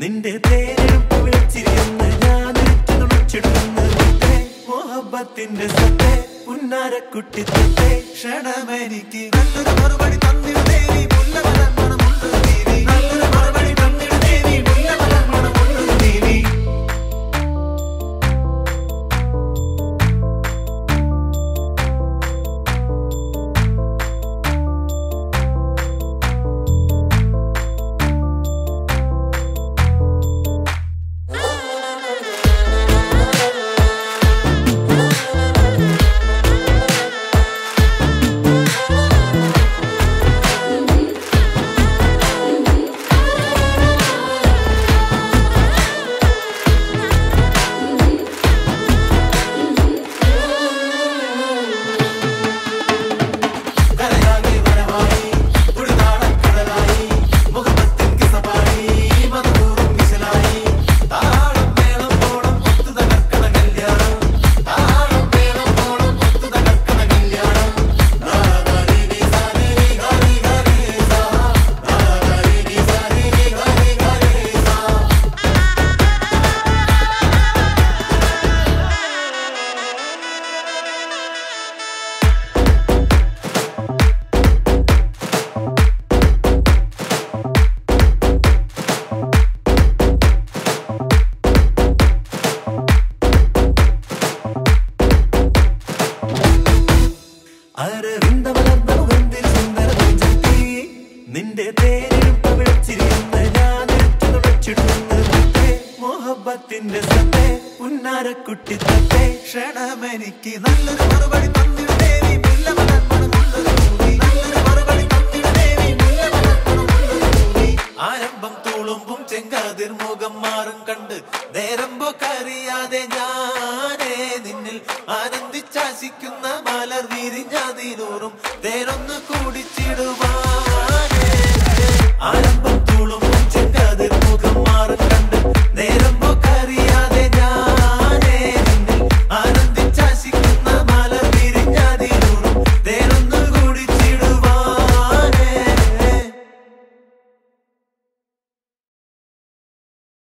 നിന്റെ പേരെടുപ്പ് വിളിച്ചിരുന്ന് മോഹബത്തിന്റെ സത്തേ പുന്നാരക്കുട്ടി തത്തേ ക്ഷണമെനിക്ക്. നല്ലൊരു മറുപടി നിന്റെ തേരെടുപ്പ വിളിച്ചിരുന്ന് മോഹബത്തിന്റെ ഉന്നാരക്കുട്ടി തത്തെ. നല്ലൊരു മറുപടി ആരംഭം ചെങ്കാതിർ മുഖം മാറും കണ്ട് നേരം പോക്കറിയാതെ ഞാനേ നിന്നിൽ ആനന്ദിച്ചാശിക്കുന്ന മലർ തേരൊന്ന് കൂടിച്ചിടുവാ